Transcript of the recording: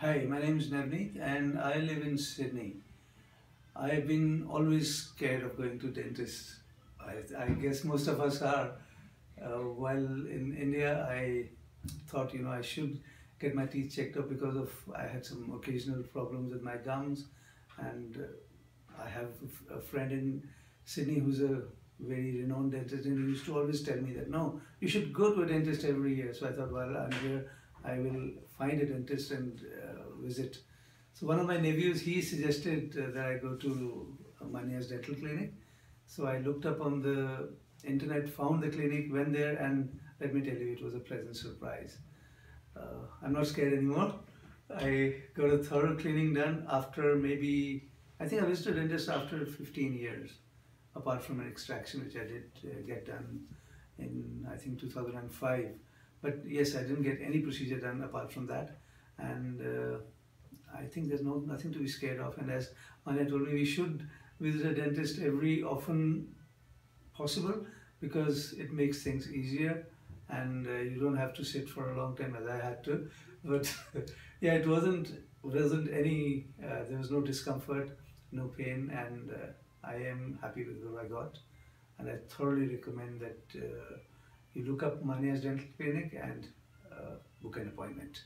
Hi, my name is Navneet and I live in Sydney. I have been always scared of going to dentists. I, I guess most of us are. Uh, while in India, I thought, you know, I should get my teeth checked up because of I had some occasional problems with my gums and uh, I have a friend in Sydney who's a very renowned dentist and he used to always tell me that no, you should go to a dentist every year. So I thought, well, I'm here, I will find a dentist and uh, visit. So one of my nephews, he suggested uh, that I go to Manya's dental clinic. So I looked up on the internet, found the clinic, went there and let me tell you, it was a pleasant surprise. Uh, I'm not scared anymore. I got a thorough cleaning done after maybe, I think I visited a dentist after 15 years apart from an extraction which I did uh, get done in I think 2005 but yes I didn't get any procedure done apart from that. And uh, I think there's no nothing to be scared of. And as Anya told me we should visit a dentist every often possible because it makes things easier. And uh, you don't have to sit for a long time as I had to. But yeah it wasn't wasn't any uh, there was no discomfort no pain. And uh, I am happy with what I got. And I thoroughly recommend that uh, you look up Manya's Dental Clinic and uh, book an appointment.